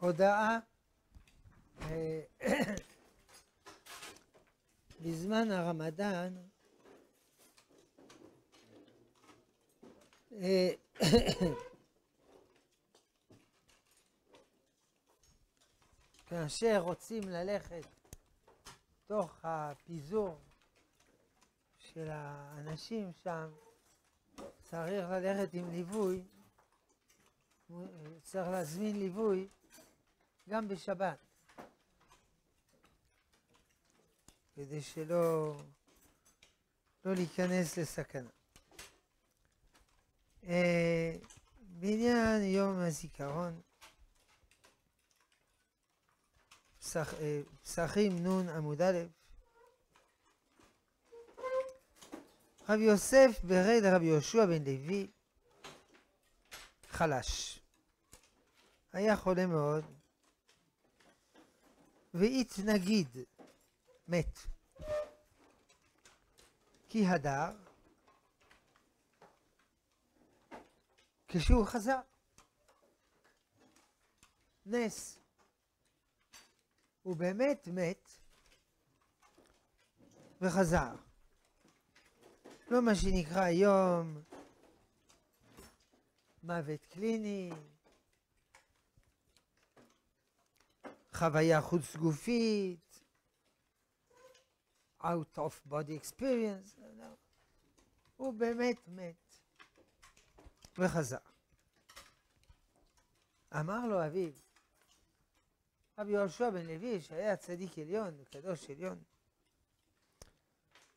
הודעה אה, בזמן הרמדאן אה, כאשר רוצים ללכת תוך הפיזור של האנשים שם, צריך ללכת עם ליווי, צריך להזמין ליווי גם בשבת, כדי שלא לא להיכנס לסכנה. אה, בעניין יום הזיכרון, אה, פסחים נ' עמוד א', רבי יוסף ברד רבי יהושע בן לוי חלש. היה חולה מאוד, והתנגיד, מת. כי הדר, כשהוא חזר, נס. הוא באמת מת וחזר. לא מה שנקרא היום מוות קליני, חוויה חוץ גופית, out of body experience. הוא באמת מת וחזר. אמר לו אביו, רבי יהושע בן לוי, שהיה צדיק עליון, קדוש עליון,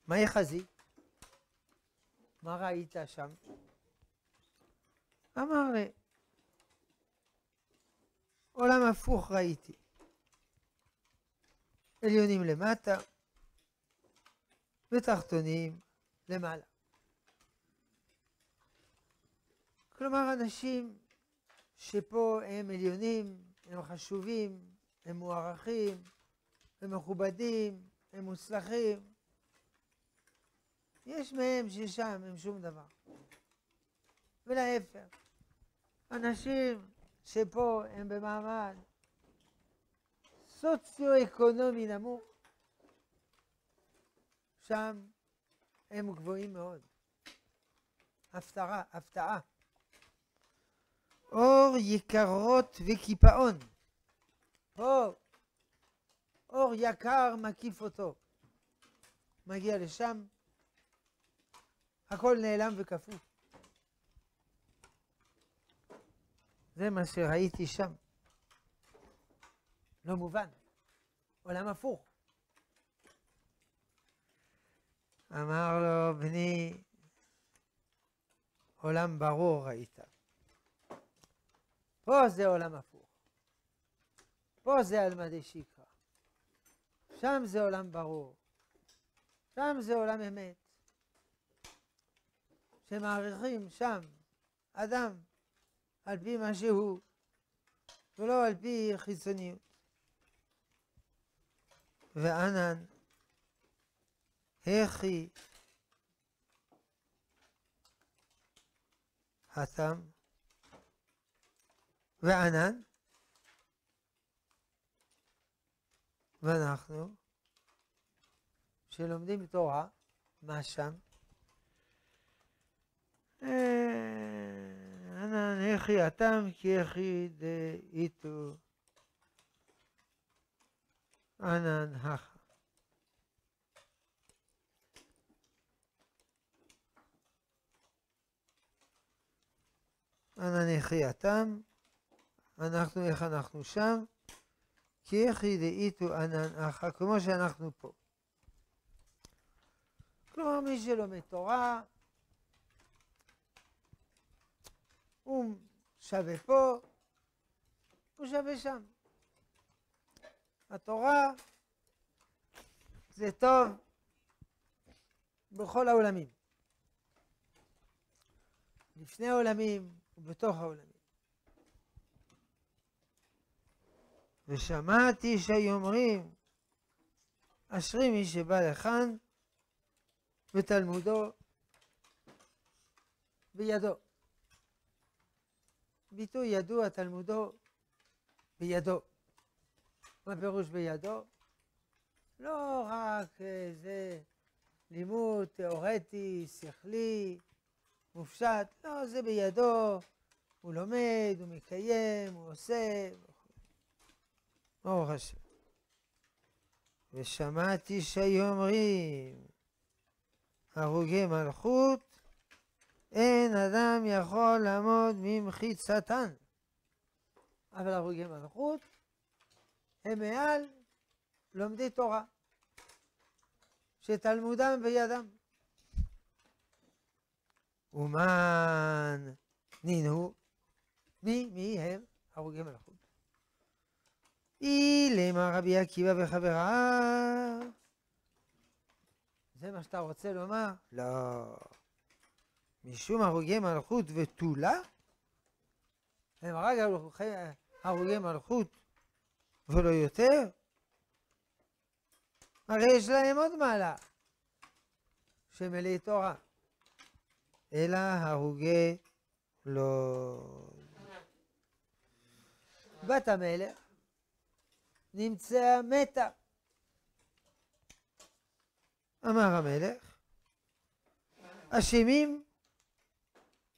מה יחזי? מה ראית שם? אמר לי, עולם הפוך ראיתי. עליונים למטה ותחתונים למעלה. כלומר, אנשים שפה הם עליונים, הם חשובים, הם מוערכים, הם מכובדים, הם מוצלחים, יש מהם ששם הם שום דבר. ולהפך, אנשים שפה הם במעמד סוציו-אקונומי נמוך, שם הם גבוהים מאוד. הפתעה, הפתעה. אור יקרות וקיפאון. פה אור יקר מקיף אותו. מגיע לשם, הכל נעלם וקפוא. זה מה שראיתי שם. לא מובן. עולם הפוך. אמר לו, בני, עולם ברור ראית. פה זה עולם הפוך. פה זה אלמדי שיקרא. שם זה עולם ברור. שם זה עולם אמת. שמעריכים שם אדם על פי מה שהוא, ולא על פי חיצוניות. וענן, הכי התם וענן, ואנחנו, שלומדים תורה, מה שם? אנן הכי התם כי הכי דאיתו אנן הכה. אנא נחייתם, אנחנו איך אנחנו שם, כי יחי דאיתו אנן אחא, כמו שאנחנו פה. כלומר, מי שלומד תורה, הוא שווה פה, הוא שווה שם. התורה זה טוב בכל העולמים. לפני העולמים ובתוך העולמים. ושמעתי שאומרים, אשרי מי שבא לכאן ותלמודו בידו. ביטוי ידוע, תלמודו בידו. מה פירוש בידו? לא רק איזה לימוד תיאורטי, שכלי, מופשט, לא, זה בידו, הוא לומד, הוא מקיים, הוא עושה, ברוך השם. ושמעתי שהיו אומרים, הרוגי מלכות, אין אדם יכול לעמוד ממחיצתן. אבל הרוגי מלכות הם מעל לומדי תורה, שתלמודם בידם. ומן נינו, מי, מי הם? הרוגי מלכות. אילמה רבי עקיבא וחבריו. זה מה שאתה רוצה לומר? לא. משום הרוגי מלכות ותולה? הם רק הרוגי מלכות ולא יותר? הרי יש להם עוד מעלה, שמלאי תורה. אלא הרוגי לא. בת המלך נמצאה מתה. אמר המלך, אשמים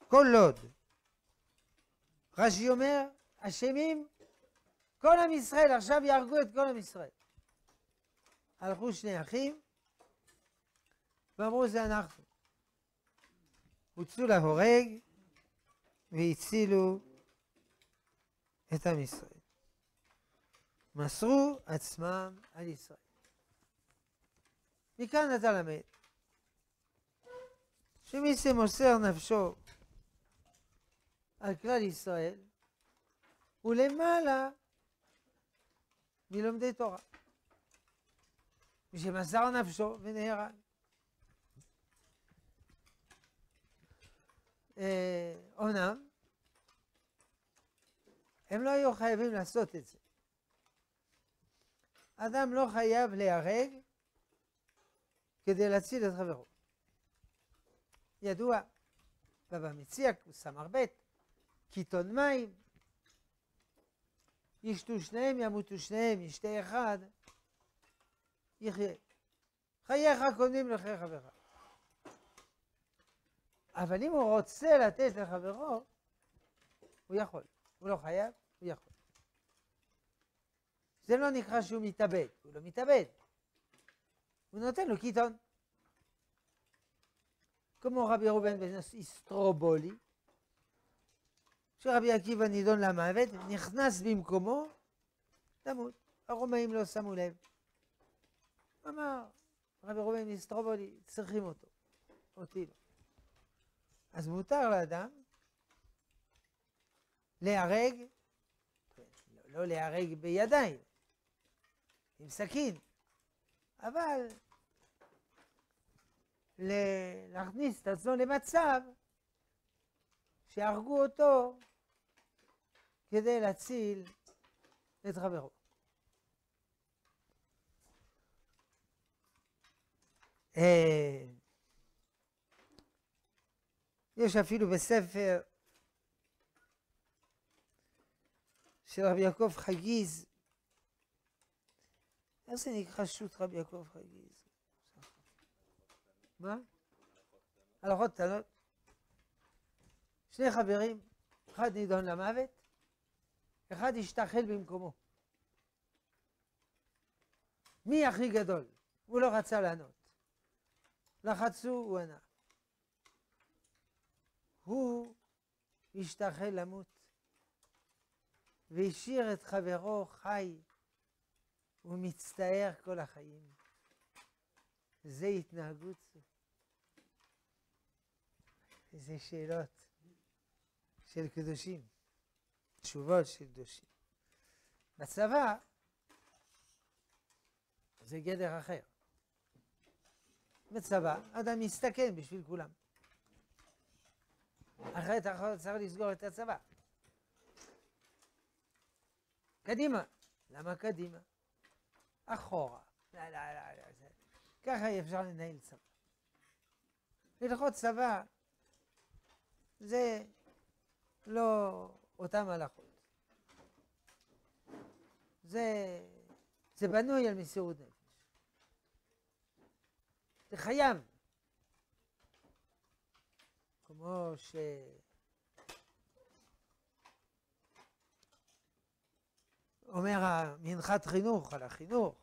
כל לוד. רש"י אומר, אשמים כל עם ישראל, עכשיו יהרגו את כל עם ישראל. הלכו שני אחים ואמרו זה אנחנו. הוצאו להורג והצילו את עם ישראל. מסרו עצמם על ישראל. מכאן אתה למד שמי שמוסר נפשו על כלל ישראל הוא למעלה מלומדי תורה. שמסר נפשו ונהרג. אומנם, הם לא היו חייבים לעשות את זה. אדם לא חייב להיהרג כדי להציל את חברו. ידוע, בבא מציע, ס"ב, קיתון מים, ישתו שניהם, ימותו שניהם, ישתה אחד, יחיה. חייך קודמים לחיי חברה. אבל אם הוא רוצה לתת לחברו, הוא יכול. הוא לא חייב, הוא יכול. זה לא נקרא שהוא מתאבד, הוא לא מתאבד. הוא נותן לו קיטון. כמו רבי ראובן בן איסטרובולי, שרבי עקיבא נידון למוות, נכנס במקומו, למות. הרומאים לא שמו לב. אמר, רבי ראובן איסטרובולי, צריכים אותו, אותי לא. אז מותר לאדם להיהרג, לא להיהרג בידיים, עם סכין, אבל להכניס את עצמו למצב שהרגו אותו כדי להציל את חברו. אה, יש אפילו בספר של רבי יעקב חגיז, איך זה נקרא שו"ת רבי יעקב חגיז? מה? הלכות קטנות. שני חברים, אחד נידון למוות, אחד השתחל במקומו. מי הכי גדול? הוא לא רצה לענות. לחצו, הוא ענה. הוא השתחל למות, והשאיר את חברו חי ומצטער כל החיים. זה התנהגות. זה שאלות של קדושים, תשובות של קדושים. בצבא זה גדר אחר. בצבא אדם מסתכן בשביל כולם. אחרת אתה צריך לסגור את הצבא. קדימה. למה קדימה? אחורה. לא, לא, לא, לא. ככה אי אפשר לנהל צבא. הלכות צבא זה לא אותם הלכות. זה, זה בנוי על מסירות נפש. זה חייב. כמו ש... אומר המנחת חינוך על החינוך,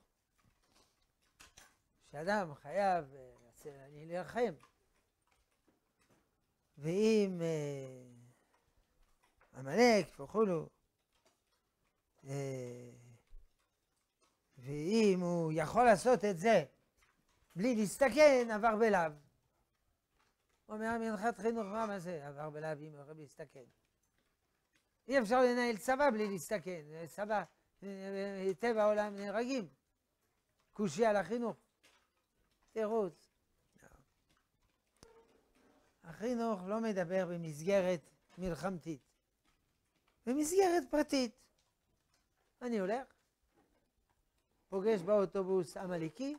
שאדם חייב אה, להילחם. ואם אה, עמלק וכולו, אה, ואם הוא יכול לעשות את זה בלי להסתכן, עבר בלאו. אומר מנחת חינוך, מה זה עבר בלאו אם הוא יכול להסתכן? אי אפשר לנהל צבא בלי להסתכן, צבא, טבע העולם נהרגים. קושי על החינוך. תירוץ. החינוך לא מדבר במסגרת מלחמתית, במסגרת פרטית. אני הולך, פוגש באוטובוס עמלקי,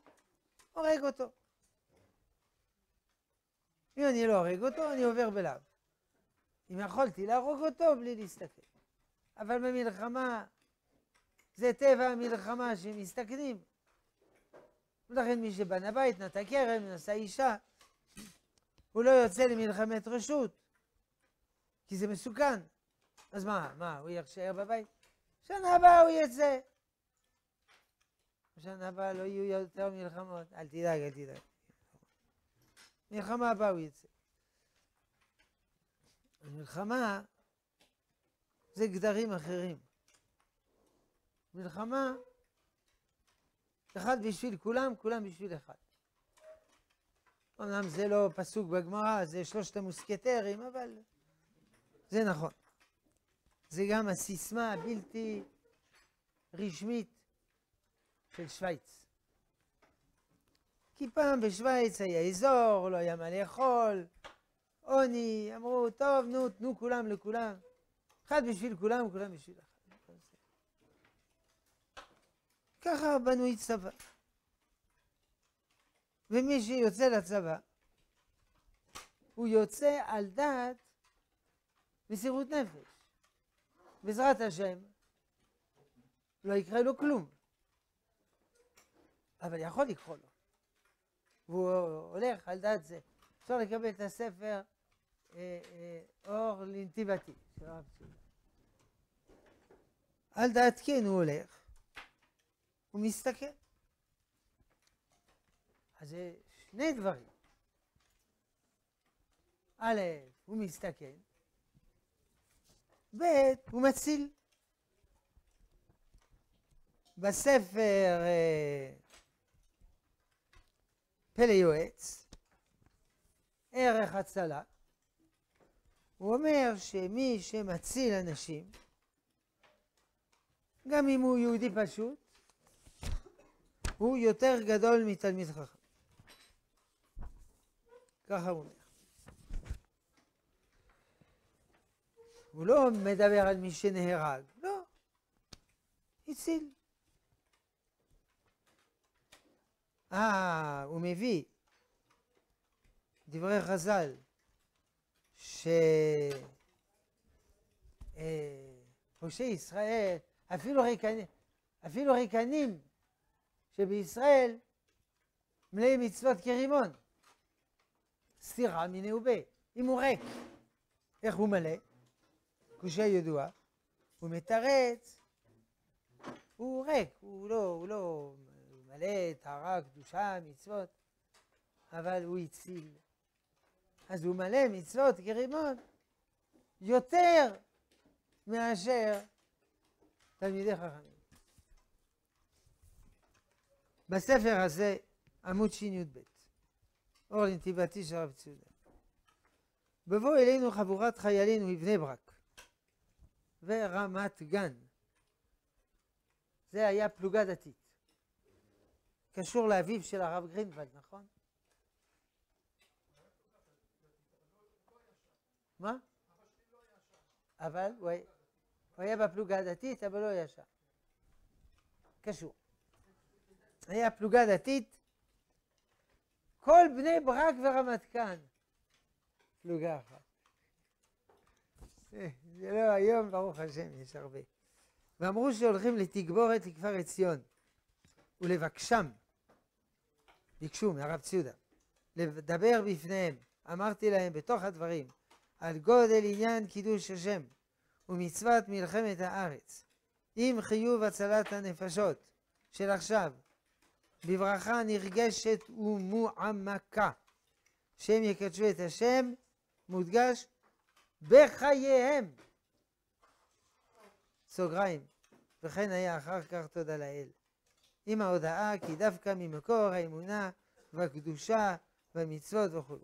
הורג אותו. אם אני לא הורג אותו, אני עובר בלאו. אם יכולתי להרוג אותו בלי להסתכל. אבל במלחמה, זה טבע המלחמה שמסתכנים. ולכן מי שבנה בית, נטע כרם, נשא אישה, הוא לא יוצא למלחמת רשות, כי זה מסוכן. אז מה, מה, הוא יישאר בבית? שנה הבאה הוא יצא. בשנה הבאה לא יהיו יותר מלחמות. אל תדאג, אל תדאג. מלחמה הבאה הוא יצא. המלחמה זה גדרים אחרים. מלחמה, אחד בשביל כולם, כולם בשביל אחד. אמנם זה לא פסוק בגמרא, זה שלושת המוסקטרים, אבל זה נכון. זה גם הסיסמה הבלתי רשמית של שווייץ. כי פעם בשווייץ היה אזור, לא היה מה לאכול, עוני, אמרו, טוב, נו, תנו כולם לכולם. אחד בשביל כולם, כולם בשביל אחד. ככה בנוי צבא. ומי שיוצא לצבא, הוא יוצא על דעת מסירות נפש. בעזרת השם, לא יקרה לו כלום. אבל יכול לקרות לו. והוא הולך על דעת זה. אפשר לקבל את הספר אה, אה, אור לנתיבתי. על דעת כן הוא הולך, הוא מסתכל. אז זה שני דברים. א', הוא מסתכן, ב', הוא מציל. בספר אה, פלא יועץ, ערך הצלה, הוא אומר שמי שמציל אנשים, גם אם הוא יהודי פשוט, הוא יותר גדול מתלמיד חכם. ככה הוא אומר. הוא לא מדבר על מי שנהרג, לא, הציל. אה, הוא מביא דברי חז"ל, שפושעי אה, ישראל, אפילו ריקנים, אפילו ריקנים שבישראל מלאי מצוות כרימון. סתירה מיני ובה. אם הוא ריק, איך הוא מלא? קושי ידוע. הוא מתרץ, הוא ריק, הוא לא, הוא לא מלא טהרה, קדושה, מצוות, אבל הוא הציל. אז הוא מלא מצוות כרימון יותר מאשר תלמידי חכמים. בספר הזה, עמוד שי"ב. אור לנתיבתי של הרב ציודה. בבוא אלינו חבורת חיילינו מבני ברק ורמת גן. זה היה פלוגה דתית. קשור לאביו של הרב גרינוולד, נכון? מה? אבל הוא היה, בפלוגה הדתית, אבל לא היה שם. קשור. היה פלוגה דתית כל בני ברק ורמת גן. פלוגה אחת. זה לא היום, ברוך השם, יש הרבה. ואמרו שהולכים לתגבורת לכפר עציון ולבקשם, ביקשו מהרב ציודה, לדבר בפניהם. אמרתי להם בתוך הדברים על גודל עניין קידוש השם ומצוות מלחמת הארץ, עם חיוב הצלת הנפשות של עכשיו, בברכה נרגשת ומועמקה, שהם יקדשו את השם, מודגש בחייהם. סוגריים, וכן היה אחר כך תודה לאל. עם ההודעה כי דווקא ממקור האמונה והקדושה והמצוות וכו'.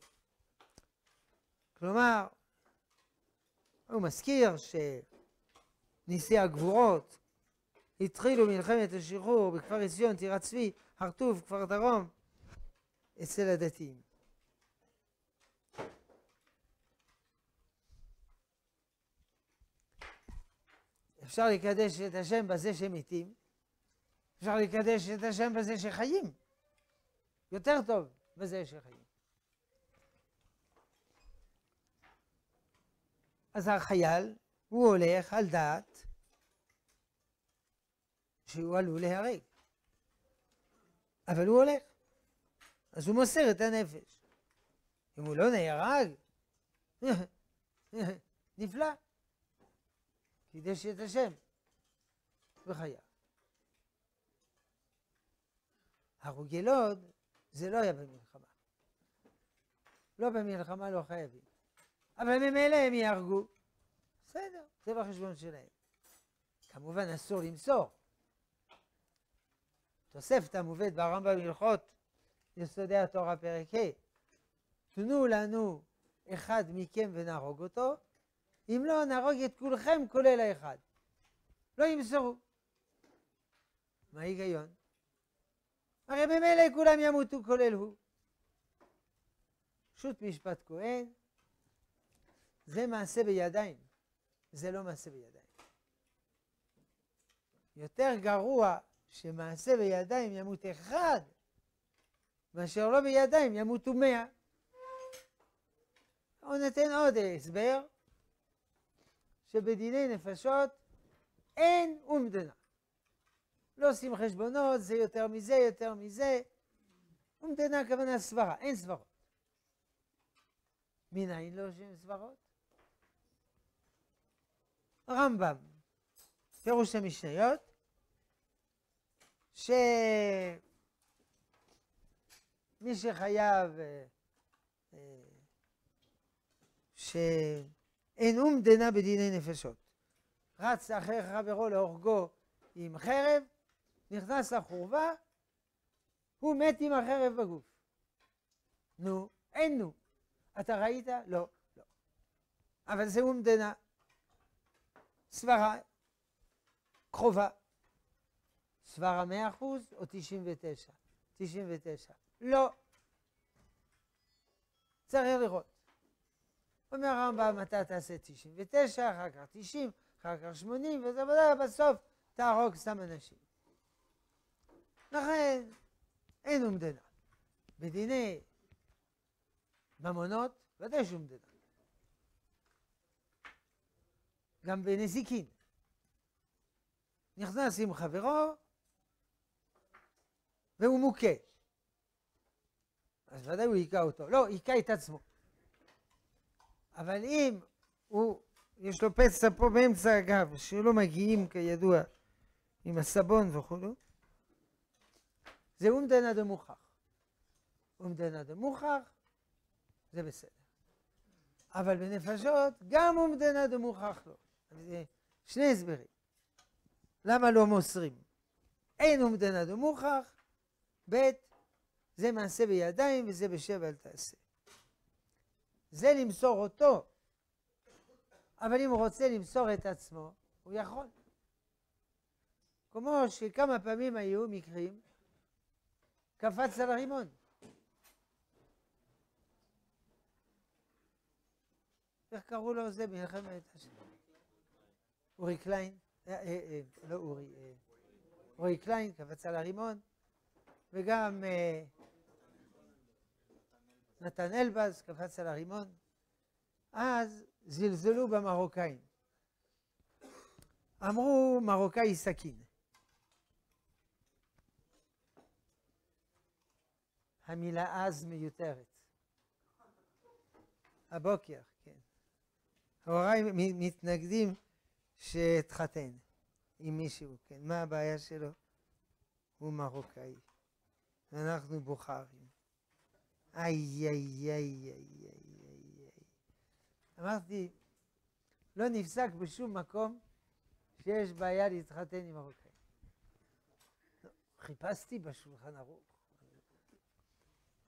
כלומר, הוא מזכיר שניסי הגבורות התחילו מלחמת השחרור בכפר עציון, טירת צבי, הרטוב, כפר דרום, אצל הדתיים. אפשר לקדש את השם בזה שמתים, אפשר לקדש את השם בזה שחיים. יותר טוב בזה שחיים. אז החייל, הוא הולך על דעת שהוא עלול להיהרג. אבל הוא הולך. אז הוא מוסר את הנפש. אם הוא לא נהרג, נפלא. קידש את השם בחייו. הרוג ילוד זה לא היה במלחמה. לא במלחמה לא חייבים. אבל ממילא הם יהרגו. בסדר, זה בחשבון שלהם. כמובן אסור למסור. תוספתא מובאת ברמב"ם הלכות יסודי התורה פרק ה' תנו לנו אחד מכם ונהרוג אותו, אם לא נהרוג את כולכם כולל האחד. לא ימסרו. מה ההיגיון? הרי ממילא כולם ימותו כולל הוא. פשוט משפט כהן, זה מעשה בידיים, זה לא מעשה בידיים. יותר גרוע שמעשה בידיים ימות אחד, מאשר לא בידיים ימותו מאה. הוא נותן עוד הסבר, שבדיני נפשות אין אומדנה. לא עושים חשבונות, זה יותר מזה, יותר מזה. אומדנה הכוונה סברה, אין סברות. מנין לא עושים סברות? רמב"ם, פירוש המשניות, שמי שחייב, אה, אה, שאין אום דנה בדיני נפשות. רץ אחרי חברו להורגו עם חרב, נכנס לחורבה, הוא מת עם החרב בגוף. נו, אין נו. אתה ראית? לא, לא. אבל זה אום דנה. סברה קרובה. סברה מאה אחוז או תשעים ותשע? תשעים ותשע. לא. צריך לראות. אומר הרמב"ם, אתה תעשה תשעים ותשע, אחר כך תשעים, אחר כך שמונים, וזה בסוף תהרוג סתם אנשים. לכן אין אומדנה. בדיני ממונות ודאי שאומדנה. גם בנזיקין. נכנס עם חברו והוא מוכה. אז ודאי הוא היכה אותו. לא, היכה את עצמו. אבל אם הוא, יש לו פצע פה באמצע הגב, שלא מגיעים כידוע עם הסבון וכולו, זה אומדנה דמוכח. אומדנה דמוכח, זה בסדר. אבל בנפשות, גם אומדנה דמוכח לו. שני הסברים. למה לא מוסרים? אין אומדנה דמוכח, ב' זה מעשה בידיים וזה בשב אל תעשה. זה למסור אותו, אבל אם הוא רוצה למסור את עצמו, הוא יכול. כמו שכמה פעמים היו מקרים, קפץ על הרימון. איך קראו לו זה מלחמת השם? אורי קליין, אה, אה, אה, לא אורי, רועי קליין קפץ על הרימון, וגם נתן אלבז קפץ על הרימון. אז זלזלו במרוקאים. אמרו מרוקאי סכין. המילה אז מיותרת. הבוקר, כן. הוריי מתנגדים שאתחתן עם מישהו, כן. מה הבעיה שלו? הוא מרוקאי. ואנחנו בוכרים. איי, איי, איי, איי, איי, איי. אמרתי, לא נפסק בשום מקום שיש בעיה להתחתן עם מרוקאי. חיפשתי בשולחן ערוך.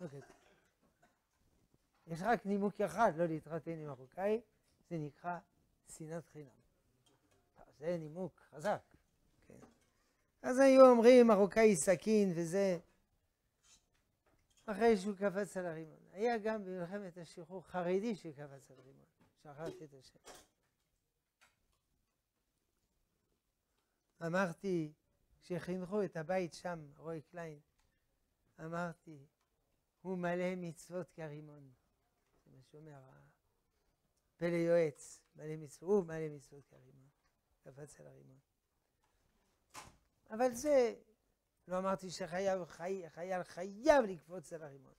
אוקיי. יש רק נימוק אחד לא להתחתן עם מרוקאי, זה נקרא שנאת חינם. זה נימוק חזק. כן. אז היו אומרים מרוקאי סכין וזה, אחרי שהוא קפץ על הרימון. היה גם במלחמת השחרור חרדי שקפץ על הרימון, שכחתי את השם. אמרתי, כשחינכו את הבית שם, רועי קליין, אמרתי, הוא מלא מצוות כרימון. זה מה שאומר פלא יועץ, מלא מצוות, הוא מלא מצוות כרימון. קפץ על הרימון. אבל זה, לא אמרתי שחייל חי, חייל חייב לקפוץ על הרימון.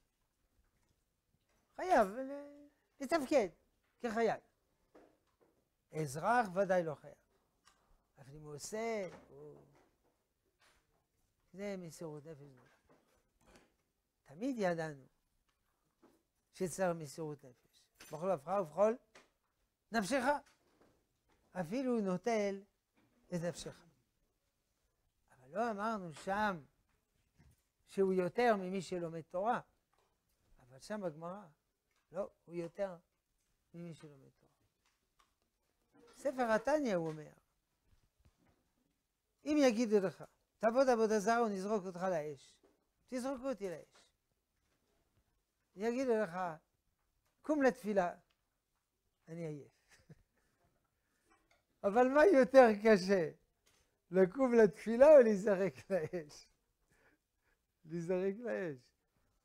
חייב לתפקד כחייל. אזרח ודאי לא חייב. אבל אם הוא עושה, הוא... זה מסירות נפש. תמיד ידענו שצריך מסירות נפש. בכל אבך ובכל נפשך. אפילו נוטל את נפשך. לא אמרנו שם שהוא יותר ממי שלומד תורה. אבל שם בגמרא, לא, הוא יותר ממי שלומד תורה. ספר התניא הוא אומר, אם יגידו לך, תעבוד עבודה זרה או נזרוק אותך לאש, תזרקו אותי לאש. יגידו לך, קום לתפילה, אני עייף. אבל מה יותר קשה, לקום לתפילה או להיזרק לאש? להיזרק לאש.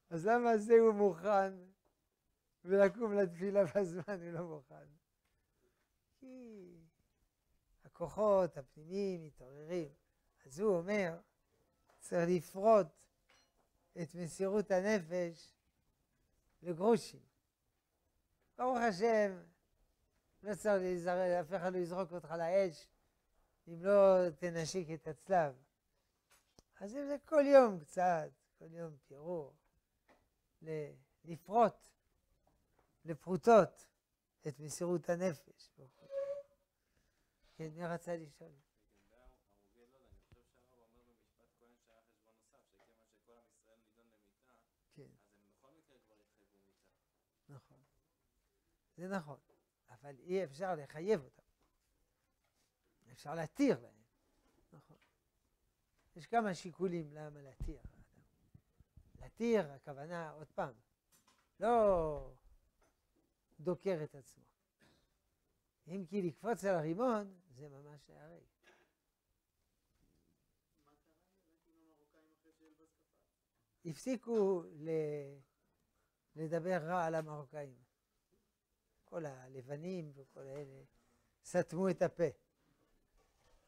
אז למה זה הוא מוכן ולקום לתפילה בזמן הוא לא מוכן? כי הכוחות הפנימיים מתעוררים. אז הוא אומר, צריך לפרוט את מסירות הנפש לגרושים. ברוך השם, לא צריך להיזרק, אף אחד לא יזרוק אותך לאש אם לא תנשיק את הצלב. אז אם זה כל יום קצת, כל יום פירור, לפרוט, לפרוטות את מסירות הנפש. כן, מי רצה לשאול? נכון. זה נכון, אבל אי אפשר לחייב אותם. אפשר להתיר להם. נכון. יש כמה שיקולים למה להתיר. להתיר, הכוונה, עוד פעם, לא דוקר את עצמו. אם כי לקפוץ על הרימון, זה ממש להיהרג. הפסיקו ל... לדבר רע על המרוקאים. כל הלבנים וכל אלה סתמו את הפה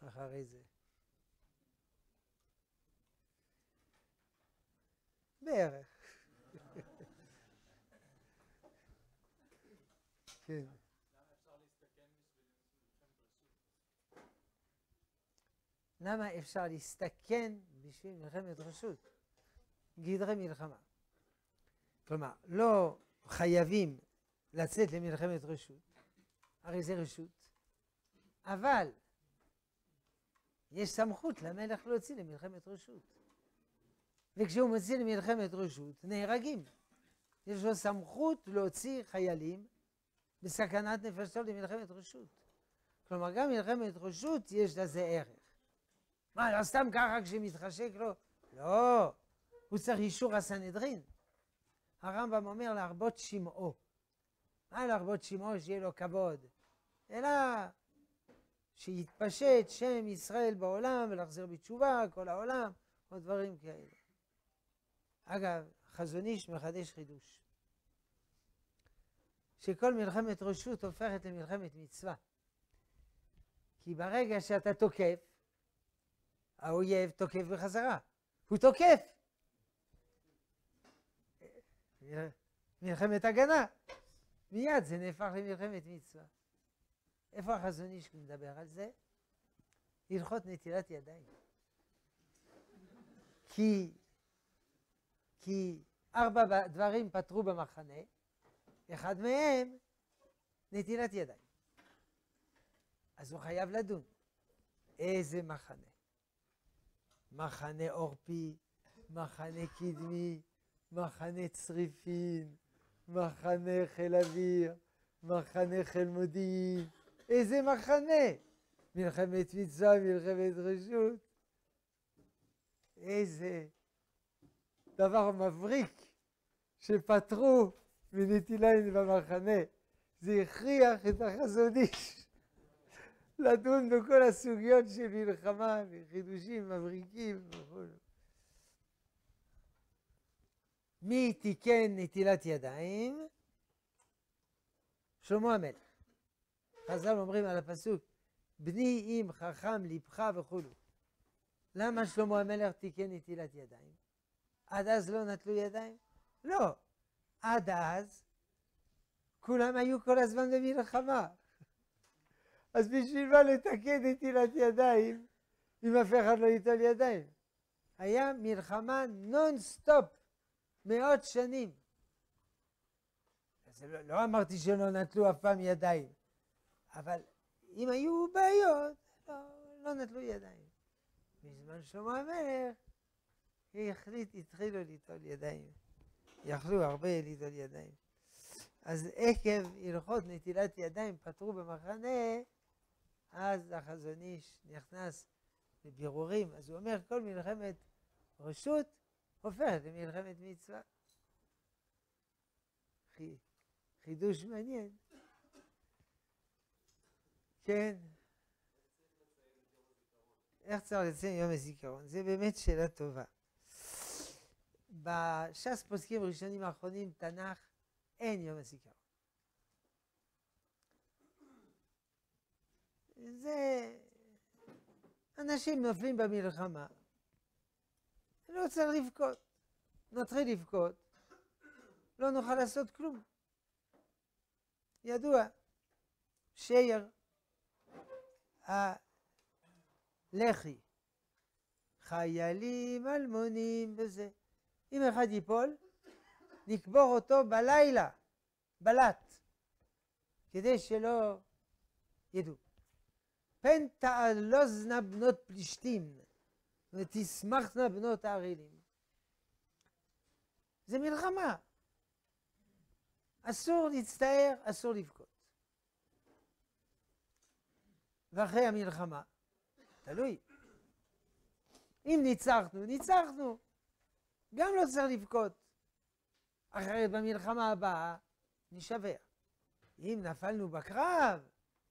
אחרי זה. בערך. כן. למה אפשר להסתכן בשביל מלחמת רשות? גדרי מלחמה. כלומר, לא חייבים לצאת למלחמת רשות, הרי זה רשות, אבל יש סמכות למלך להוציא למלחמת רשות. וכשהוא מוציא למלחמת רשות, נהרגים. יש לו סמכות להוציא חיילים בסכנת נפשות למלחמת רשות. כלומר, גם מלחמת רשות יש לזה ערך. מה, לא סתם ככה כשמתחשק לו? לא, הוא צריך אישור הסנהדרין. הרמב"ם אומר להרבות שמעו. מה להרבות שמעו? שיהיה לו כבוד. אלא שיתפשט שם ישראל בעולם ולהחזיר בתשובה כל העולם, או דברים כאלה. אגב, חזון איש מחדש חידוש. שכל מלחמת רשות הופכת למלחמת מצווה. כי ברגע שאתה תוקף, האויב תוקף בחזרה. הוא תוקף. מלחמת הגנה. מיד זה נהפך למלחמת מצווה. איפה החזון איש מדבר על זה? הלכות נטילת ידיים. כי, כי ארבע דברים פתרו במחנה, אחד מהם נטילת ידיים. אז הוא חייב לדון. איזה מחנה? מחנה עורפי, מחנה קדמי, מחנה צריפין, מחנה חיל אוויר, מחנה חיל מודיעין. איזה מחנה? מלחמת מצווה, מלחמת רשות. איזה דבר מבריק שפטרו מנטיליים במחנה. זה הכריח את החזון איש לדון בכל הסוגיות של מלחמה וחידושים מבריקים וכו'. מי תיקן נטילת ידיים? שלמה המלך. חז"ל אומרים על הפסוק, בני אם חכם לבך וכולו. למה שלמה המלך תיקן נטילת ידיים? עד אז לא נטלו ידיים? לא. עד אז כולם היו כל הזמן במלחמה. אז בשביל מה לתקן נטילת ידיים אם אף אחד לא ייטול ידיים? היה מלחמה נונסטופ, מאות שנים. אז לא, לא אמרתי שלא נטלו אף פעם ידיים, אבל אם היו בעיות, לא, לא נטלו ידיים. בזמן שלמה המלך, החליט, התחילו ליטול ידיים. יכלו הרבה ליטול ידיים. אז עקב הלכות נטילת ידיים פטרו במחנה, אז החזון איש נכנס לבירורים. אז הוא אומר, כל מלחמת רשות הופכת למלחמת מצווה. חידוש מעניין. כן. איך צריך לציין יום הזיכרון? זה באמת שאלה טובה. בש"ס פוסקים ראשונים האחרונים, תנ"ך, אין יום הזיכרון. זה... אנשים נופלים במלחמה, לא צריך לבכות. נתחיל לבכות, לא נוכל לעשות כלום. ידוע, שייר הלח"י, חיילים אלמונים וזה. אם אחד ייפול, נקבור אותו בלילה, בלט, כדי שלא ידעו. פן תעלוזנה בנות פלישתים, ותשמחנה בנות הערלים. זה מלחמה. אסור להצטער, אסור לבכות. ואחרי המלחמה, תלוי. אם ניצחנו, ניצחנו. גם לא צריך לבכות. אחרת במלחמה הבאה נשבר. אם נפלנו בקרב,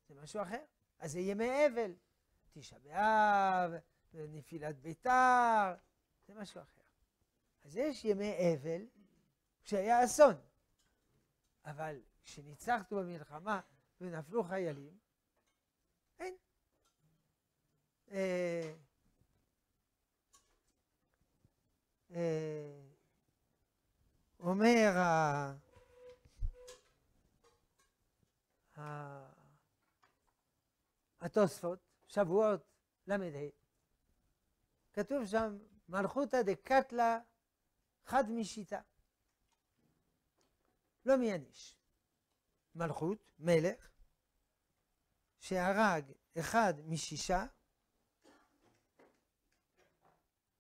זה משהו אחר. אז זה ימי אבל. תשעה באב, נפילת ביתר, זה משהו אחר. אז יש ימי אבל כשהיה אסון. אבל כשניצחנו במלחמה ונפלו חיילים, אין. אה, אה, אומר התוספות, שבועות ל"ה, כתוב שם מלכותא דקתלה חד משיטה. לא מיעניש. מלכות, מלך, שהרג אחד משישה,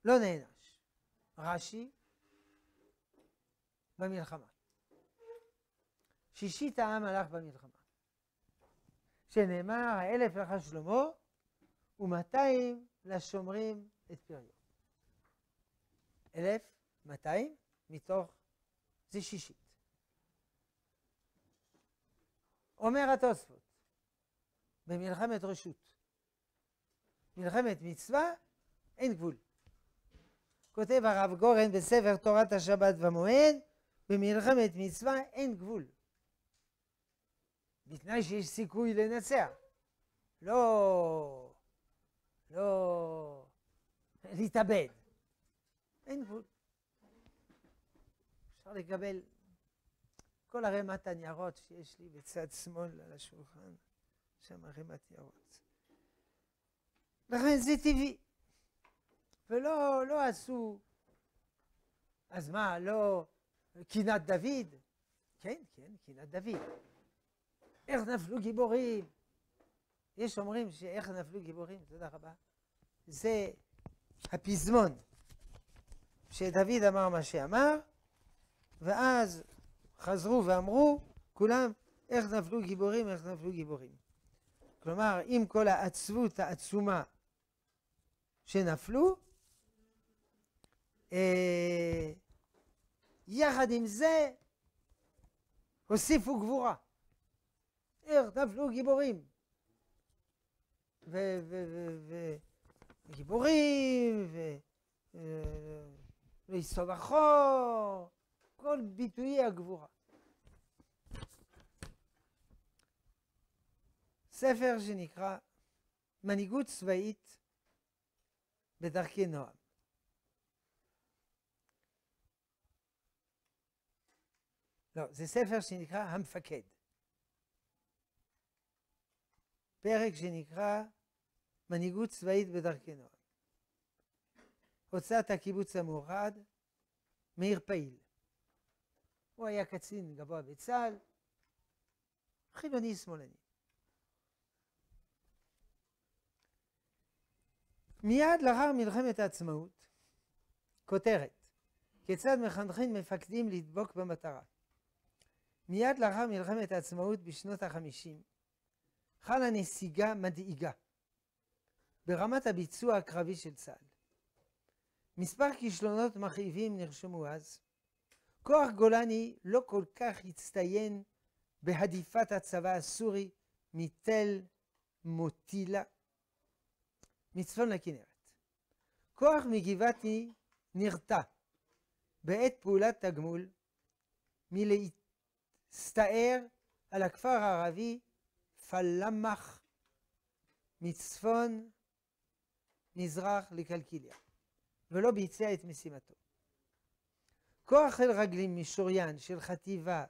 לא נענש. רש"י, במלחמה. שישית העם הלך במלחמה. שנאמר, האלף לך שלמה, ומאתיים לשומרים את פריו. אלף, מאתיים, מתוך, זה שישית. אומר התוספות, במלחמת רשות, מלחמת מצווה, אין גבול. כותב הרב גורן בספר תורת השבת והמועד, במלחמת מצווה אין גבול. בתנאי שיש סיכוי לנצח. לא, לא להתאבד. אין גבול. אפשר לקבל כל ערימת הניירות שיש לי בצד שמאל על השולחן, שם ערימת ניירות. לכן זה טבעי. ולא לא עשו, אז מה, לא קינת דוד? כן, כן, קינת דוד. איך נפלו גיבורים? יש אומרים שאיך נפלו גיבורים, תודה רבה. זה הפזמון שדוד אמר מה שאמר, ואז חזרו ואמרו, כולם, איך נפלו גיבורים, איך נפלו גיבורים. כלומר, עם כל העצבות העצומה שנפלו, אה, יחד עם זה הוסיפו גבורה. איך נפלו גיבורים. וגיבורים, ויסוד החור, כל ביטויי הגבורה. ספר שנקרא מנהיגות צבאית בדרכי נועם. לא, זה ספר שנקרא המפקד. פרק שנקרא מנהיגות צבאית בדרכי נועם. הוצאת הקיבוץ המאוחד, מאיר פעיל. הוא היה קצין גבוה בצה"ל, חילוני שמאלני. מיד לאחר מלחמת העצמאות, כותרת, כיצד מחנכים מפקדים לדבוק במטרה. מיד לאחר מלחמת העצמאות בשנות החמישים, חלה נסיגה מדאיגה ברמת הביצוע הקרבי של צה"ל. מספר כישלונות מכאיבים נרשמו אז. כוח גולני לא כל כך הצטיין בהדיפת הצבא הסורי מתל מוטילה מצפון לכנרת. כוח מגבעתי נרתע בעת פעולת תגמול מלהסתער על הכפר הערבי פלמח מצפון מזרח לקלקיליה, ולא ביצע את משימתו. כוח חיל רגלים משוריין של חטיבה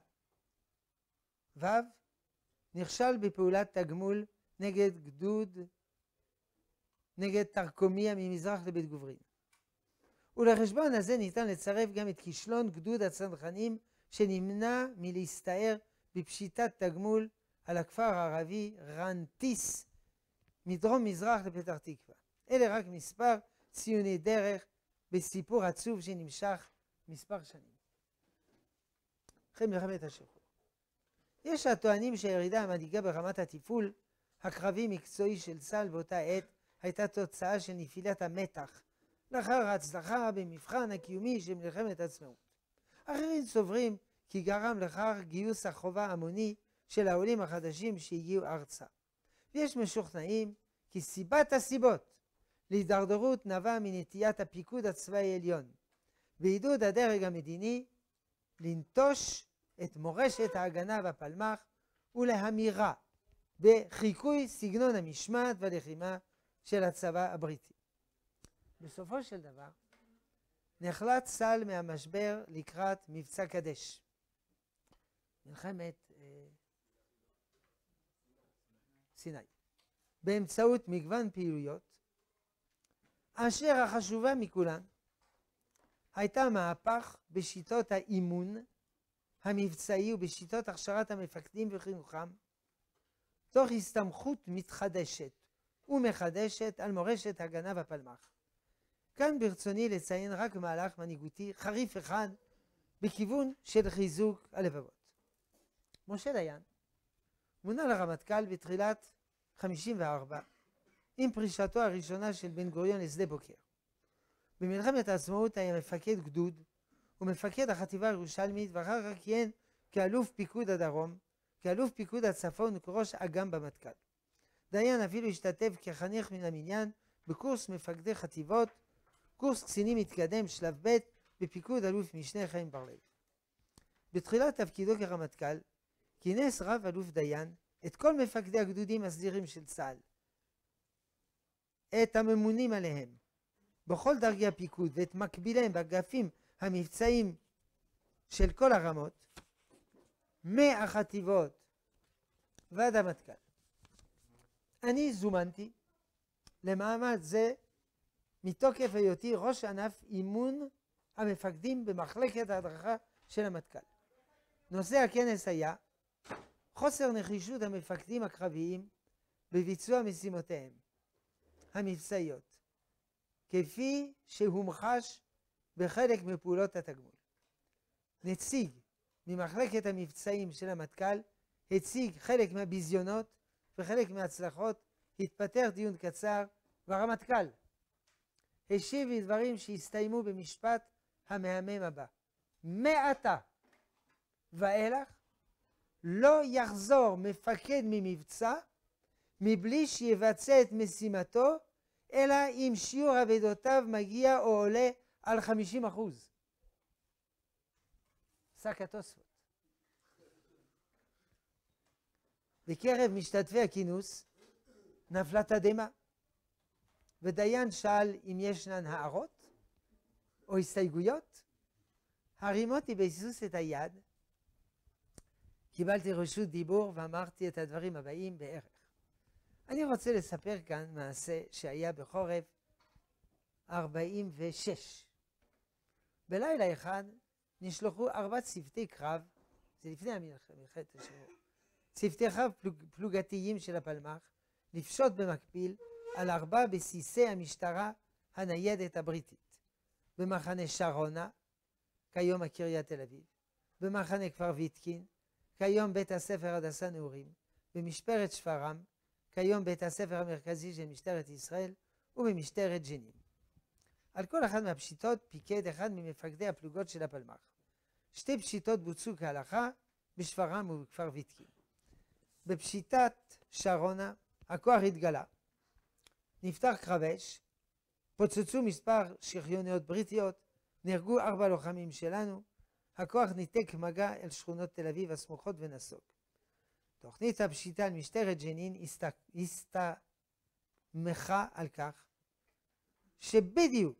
ו' נכשל בפעולת תגמול נגד גדוד, נגד תרקומיה ממזרח לבית גוברין. ולחשבון הזה ניתן לצרף גם את כישלון גדוד הצנחנים שנמנע מלהסתער בפשיטת תגמול על הכפר הערבי רנטיס מדרום מזרח לפתח תקווה. אלה רק מספר ציוני דרך בסיפור עצוב שנמשך מספר שנים. אחרי מלחמת השחרור. יש הטוענים שהירידה המדאיגה ברמת התפעול הקרבי-מקצועי של צה"ל באותה עת הייתה תוצאה של נפילת המתח לאחר ההצלחה במבחן הקיומי של מלחמת העצמאות. אחרים סוברים כי גרם לכך גיוס החובה המוני של העולים החדשים שהגיעו ארצה. ויש משוכנעים כי סיבת הסיבות להידרדרות נבע מנטיית הפיקוד הצבאי העליון ועידוד הדרג המדיני לנטוש את מורשת ההגנה והפלמ"ח ולהמירה בחיקוי סגנון המשמעת והלחימה של הצבא הבריטי. בסופו של דבר נחלט צה"ל מהמשבר לקראת מבצע קדש. מלחמת אה, סיני. באמצעות מגוון פעילויות, אשר החשובה מכולן הייתה מהפך בשיטות האימון המבצעי ובשיטות הכשרת המפקדים וחינוכם, תוך הסתמכות מתחדשת ומחדשת על מורשת הגנה והפלמ"ח. כאן ברצוני לציין רק מהלך מנהיגותי חריף אחד בכיוון של חיזוק הלבבות. משה דיין מונה לרמטכ"ל בתחילת 54 עם פרישתו הראשונה של בן גוריון לשדה בוקר. במלחמת העצמאות היה מפקד גדוד ומפקד החטיבה הירושלמית ואחר כך כיהן כאלוף פיקוד הדרום, כאלוף פיקוד הצפון וכראש אג"ם במטכ"ל. דיין אפילו השתתף כחניך מן המניין בקורס מפקדי חטיבות, קורס קצינים מתקדם שלב ב' בפיקוד אלוף משנה חיים בר-לב. בתחילת תפקידו כרמטכ"ל כינס רב אלוף דיין את כל מפקדי הגדודים הסדירים של צה"ל את הממונים עליהם בכל דרגי הפיקוד ואת מקביליהם באגפים המבצעיים של כל הרמות, מהחטיבות ועד המטכ"ל. אני זומנתי למעמד זה מתוקף היותי ראש ענף אימון המפקדים במחלקת ההדרכה של המטכ"ל. נושא הכנס היה חוסר נחישות המפקדים הקרביים בביצוע משימותיהם המבצעיות, כפי שהומחש בחלק מפעולות התגמול. נציג ממחלקת המבצעים של המטכ"ל הציג חלק מהביזיונות וחלק מההצלחות, התפתח דיון קצר, והרמטכ"ל השיב לדברים שהסתיימו במשפט המהמם הבא: מעתה ואילך לא יחזור מפקד ממבצע מבלי שיבצע את משימתו, אלא אם שיעור אבדותיו מגיע או עולה על 50 אחוז. שק התוספות. בקרב משתתפי הכינוס נפלה תדהמה, ודיין שאל אם ישנן הערות או הסתייגויות. הרימותי בהיסוס את היד, קיבלתי רשות דיבור ואמרתי את הדברים הבאים בערך. אני רוצה לספר כאן מעשה שהיה בחורף 46. בלילה אחד נשלחו ארבע צוותי קרב, זה לפני מלחמת השחרור, צוותי קרב פלוג, פלוגתיים של הפלמ"ח, לפשוט במקביל על ארבע בסיסי המשטרה הניידת הבריטית, במחנה שרונה, כיום הקריה תל אביב, במחנה כפר ויטקין, כיום בית הספר הדסה נעורים, במשטרת שפרעם, כיום בית הספר המרכזי של משטרת ישראל, ובמשטרת ג'נין. על כל אחת מהפשיטות פיקד אחד ממפקדי הפלוגות של הפלמ"ח. שתי פשיטות בוצעו כהלכה בשפרעם ובכפר ויטקין. בפשיטת שרונה הכוח התגלה. נפתח קרב אש, פוצצו מספר שריוניות בריטיות, נהרגו ארבע לוחמים שלנו, הכוח ניתק מגע אל שכונות תל אביב הסמוכות ונסוג. תוכנית הפשיטה על משטרת ג'נין הסתמכה על כך שבדיוק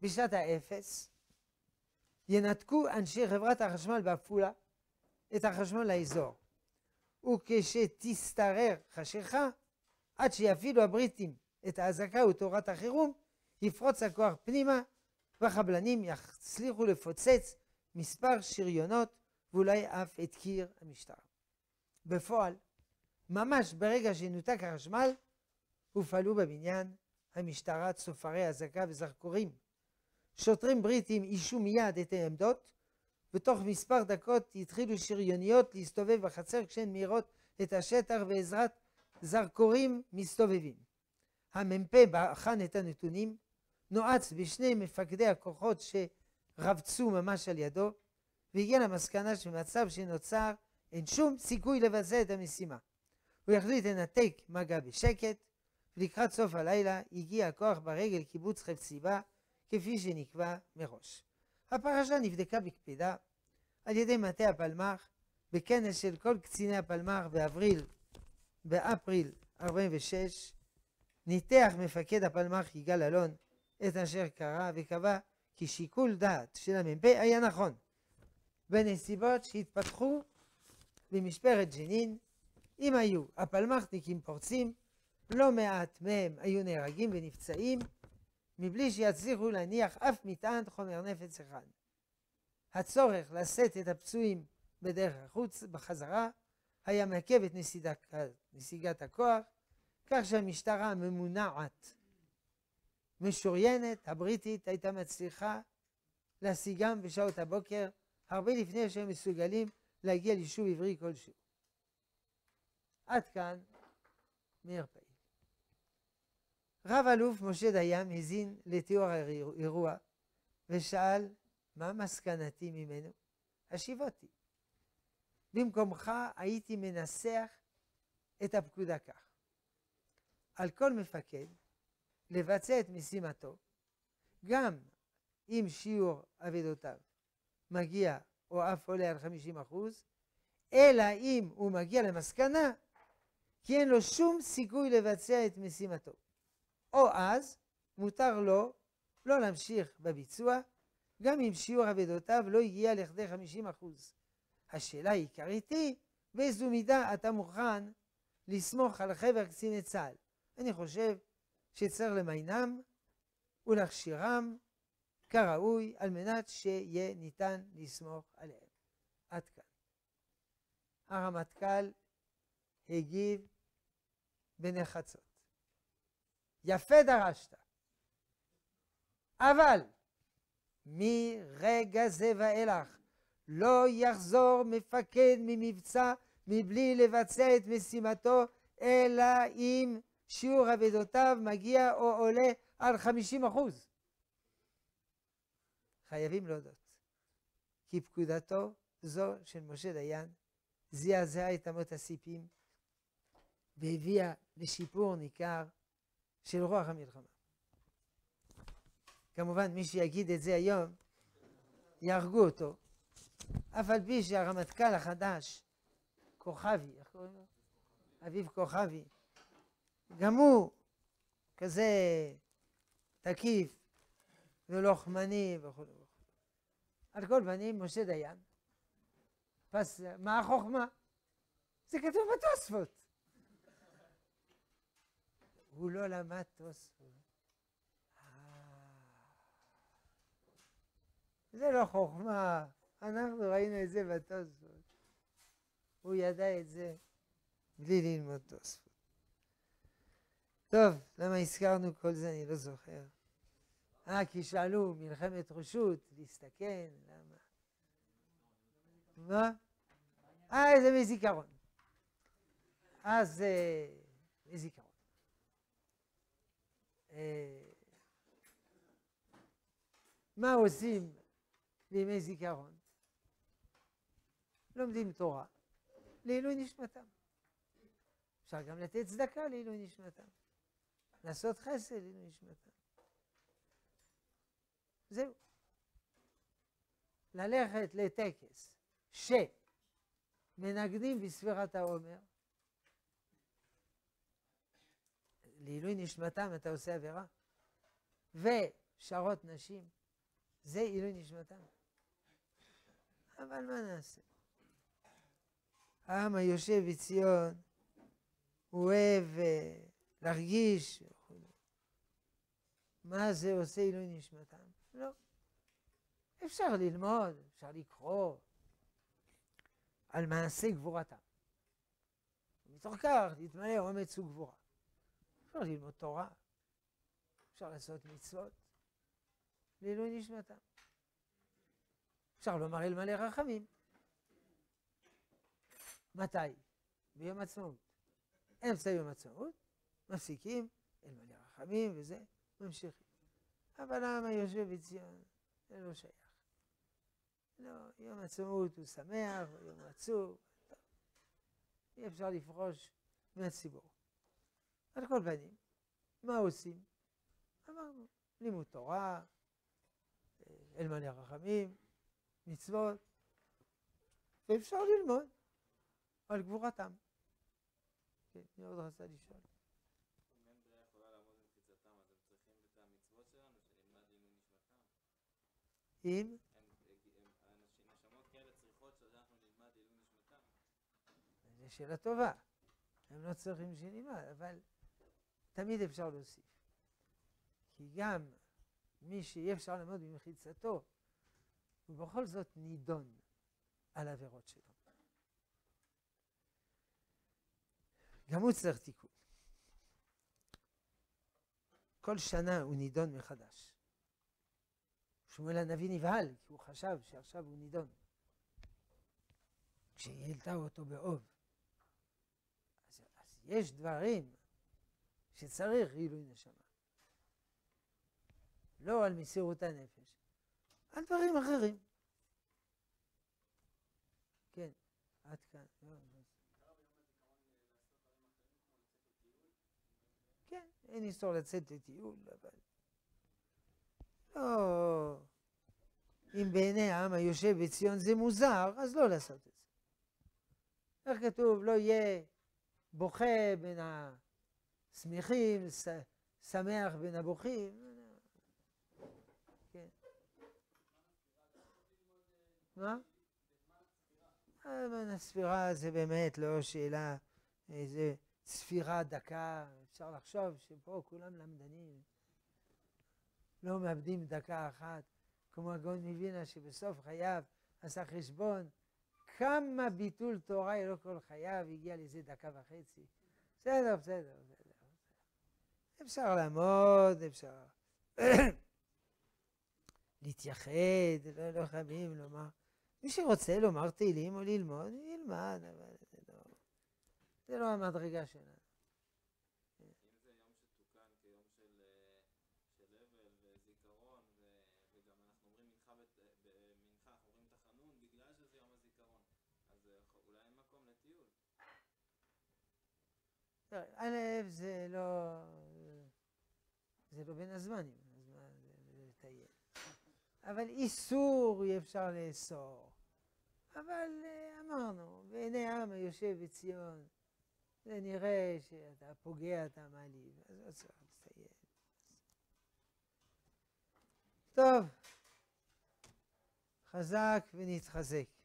בשעת האפס ינתקו אנשי חברת החשמל בעפולה את החשמל לאזור. וכשתשתרר חשיכה, עד שיפעילו הבריטים את האזעקה ותורת החירום, יפרוץ הכוח פנימה, והחבלנים יצליחו לפוצץ מספר שריונות ואולי אף את קיר המשטרה. בפועל, ממש ברגע שנותק החשמל, הופעלו בבניין המשטרה צופרי אזעקה וזרקורים. שוטרים בריטים אישו מיד את העמדות, ותוך מספר דקות התחילו שריוניות להסתובב בחצר כשהן מאירות את השטח בעזרת זרקורים מסתובבים. המ"פ בחן את הנתונים, נועץ בשני מפקדי הכוחות שרבצו ממש על ידו, והגיע למסקנה שבמצב שנוצר אין שום סיכוי לבצע את המשימה. הוא החליט לנתק מגע בשקט, ולקראת סוף הלילה הגיע הכוח ברגל קיבוץ חפציבה, כפי שנקבע מראש. הפרשה נבדקה בקפידה על ידי מטה הפלמ"ח בכנס של כל קציני הפלמ"ח באפריל, באפריל 46, ניתח מפקד הפלמ"ח יגאל אלון את אשר קרה וקבע כי שיקול דעת של המ"פ היה נכון. בנסיבות שהתפתחו במשפרת ג'נין, אם היו הפלמ"חניקים פורצים, לא מעט מהם היו נהרגים ונפצעים, מבלי שיצליחו להניח אף מטען חומר נפץ אחד. הצורך לשאת את הפצועים בדרך החוץ בחזרה היה מעכב את נסיגת, הכוח, כך שהמשטרה הממונעת משוריינת הבריטית הייתה מצליחה להשיגם בשעות הבוקר הרבה לפני שהם מסוגלים להגיע ליישוב עברי כלשהו. עד כאן מאיר פעיל. רב אלוף משה דיין הזין לתיאור האירוע ושאל מה מסקנתי ממנו? השיב אותי. במקומך הייתי מנסח את הפקודה כך: על כל מפקד לבצע את משימתו, גם אם שיעור אבדותיו מגיע או אף עולה על 50 אחוז, אלא אם הוא מגיע למסקנה כי אין לו שום סיכוי לבצע את משימתו. או אז מותר לו לא להמשיך בביצוע, גם אם שיעור אבדותיו לא הגיע לכדי 50%. השאלה העיקרית היא, באיזו מידה אתה מוכן לסמוך על חבר קציני צה"ל. אני חושב שצריך למיינם ולהכשירם כראוי על מנת שיהיה ניתן לסמוך עליהם. עד כאן. הרמטכ"ל הגיב בנחצות. יפה דרשת, אבל מרגע זה ואילך לא יחזור מפקד ממבצע מבלי לבצע את משימתו, אלא אם שיעור אבדותיו מגיע או עולה על 50 אחוז. חייבים להודות, כי פקודתו זו של משה דיין זעזעה את אמות הסיפים והביאה לשיפור ניכר של רוח המלחמה. כמובן, מי שיגיד את זה היום, יהרגו אותו. אף על פי שהרמטכ"ל החדש, כוכבי, איך קוראים לו? אביב כוכבי, גם הוא כזה תקיף ולוחמני וכו' וכו'. על כל פנים, משה דיין, פס, מה החוכמה? זה כתוב בתוספות. הוא לא למד תוספות. זה לא חוכמה, אנחנו ראינו את זה בתוספות. הוא ידע את זה בלי ללמוד תוספות. טוב, למה הזכרנו כל זה אני לא זוכר. אה, כי שאלו, מלחמת רשות, להסתכן, למה? מה? אה, זה מזיכרון. אז אה, מזיכרון. אה, מה עושים בימי זיכרון? לומדים תורה לעילוי נשמתם. אפשר גם לתת צדקה לעילוי נשמתם. לעשות חסד לעילוי נשמתם. זהו. ללכת לטקס שמנגנים בספירת העומר, לעילוי נשמתם אתה עושה עבירה, ושרות נשים, זה עילוי נשמתם. אבל מה נעשה? העם היושב בציון, הוא אוהב uh, להרגיש, מה זה עושה עילוי נשמתם? לא. אפשר ללמוד, אפשר לקרוא על מעשי גבורתם. מתוך כך להתמלא אומץ וגבורה. אפשר ללמוד תורה, אפשר לעשות מצוות, לעילוי נשמתם. אפשר לומר אל מלא רחמים. מתי? ביום עצמאות. אמצע יום עצמאות, מפסיקים, אל מלא רחמים וזה, ממשיכים. אבל העם היושב בציון, זה לא שייך. לא, יום עצמאות הוא שמח, יום עצוב, אי אפשר לפרוש מהציבור. על כל פנים, מה עושים? אמרנו, לימוד תורה, אל מלא רחמים, מצוות, ואפשר ללמוד על גבורתם. כן, מי עוד רצה לשאול? אם? זו שאלה טובה. הם לא צריכים שנלמד, אבל תמיד אפשר להוסיף. כי גם מי שאי אפשר ללמוד במחיצתו, הוא בכל זאת נידון על עבירות שלו. גם הוא צריך תיקון. כל שנה הוא נידון מחדש. שמואל הנביא נבהל, כי הוא חשב שעכשיו הוא נידון. כשהיא העלתה אותו באוב. אז, אז יש דברים שצריך עילוי נשמה. לא על מסירות הנפש, על דברים אחרים. כן, עד כאן. לא, לא. כן, אין איסור לצאת לטיול, אבל... לא... אם בעיני העם היושב בציון זה מוזר, אז לא לעשות את זה. איך כתוב? לא יהיה בוכה בין השמחים, שמח בין הבוכים. כן. מה? זמן הספירה זה באמת לא שאלה, איזה ספירה דקה, אפשר לחשוב שפה כולם למדנים, לא מאבדים דקה אחת, כמו הגאון מווינה שבסוף חייו עשה חשבון כמה ביטול תורה לו כל חייו, הגיע לזה דקה וחצי. בסדר, בסדר. אפשר לעמוד, אפשר להתייחד, לא, לא חייבים לומר. מי שרוצה לומר תהילים או ללמוד, ילמד, אבל זה לא, זה לא המדרגה שלנו. אה. תראה, א', זה לא... זה לא בין הזמנים, הזמן זה לטייל. אבל איסור אי אפשר לאסור. אבל אה, אמרנו, בעיני העם היושב בציון, זה נראה שאתה פוגע, אתה מעליב, אז לא צריך לסיים. טוב, חזק ונתחזק.